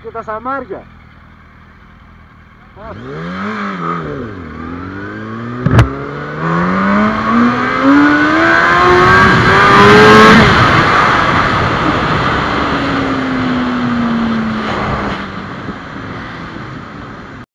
Και τα σαμάρια;